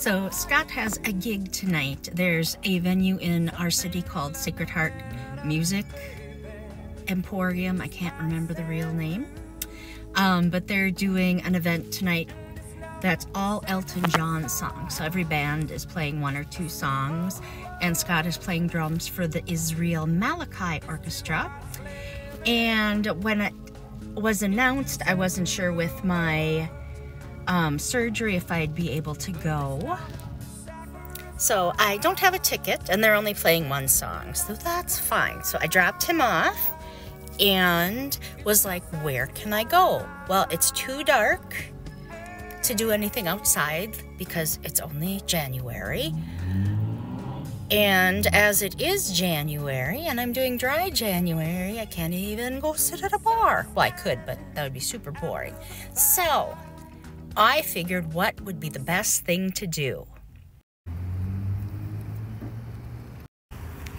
So Scott has a gig tonight. There's a venue in our city called Sacred Heart Music Emporium. I can't remember the real name. Um, but they're doing an event tonight that's all Elton John songs. So every band is playing one or two songs. And Scott is playing drums for the Israel Malachi Orchestra. And when it was announced, I wasn't sure with my um, surgery if I'd be able to go. So I don't have a ticket and they're only playing one song, so that's fine. So I dropped him off and was like, where can I go? Well, it's too dark to do anything outside because it's only January. And as it is January and I'm doing dry January, I can't even go sit at a bar. Well, I could, but that would be super boring. So I figured what would be the best thing to do.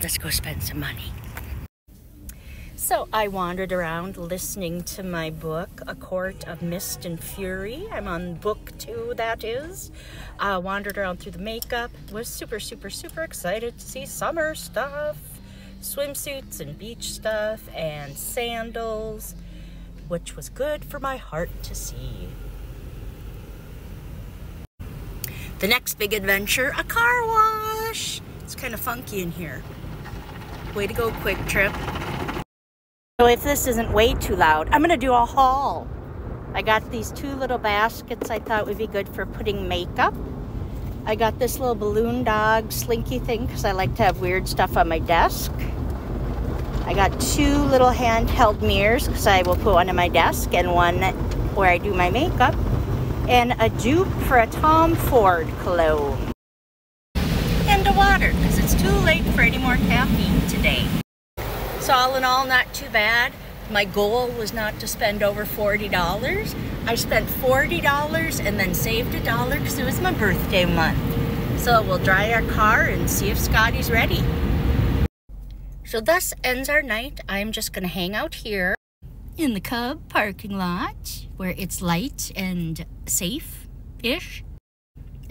Let's go spend some money. So I wandered around listening to my book, A Court of Mist and Fury. I'm on book two, that is. I wandered around through the makeup, was super, super, super excited to see summer stuff, swimsuits and beach stuff, and sandals, which was good for my heart to see. The next big adventure, a car wash. It's kind of funky in here. Way to go, Kwik Trip. So if this isn't way too loud, I'm gonna do a haul. I got these two little baskets I thought would be good for putting makeup. I got this little balloon dog slinky thing because I like to have weird stuff on my desk. I got two little handheld mirrors because I will put one on my desk and one where I do my makeup and a dupe for a Tom Ford cologne. And a water, because it's too late for any more caffeine today. So all in all, not too bad. My goal was not to spend over $40. I spent $40 and then saved a dollar because it was my birthday month. So we'll dry our car and see if Scotty's ready. So thus ends our night. I'm just gonna hang out here in the Cub parking lot where it's light and safe-ish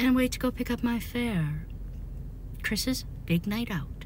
and wait to go pick up my fare. Kris's big night out.